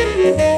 Música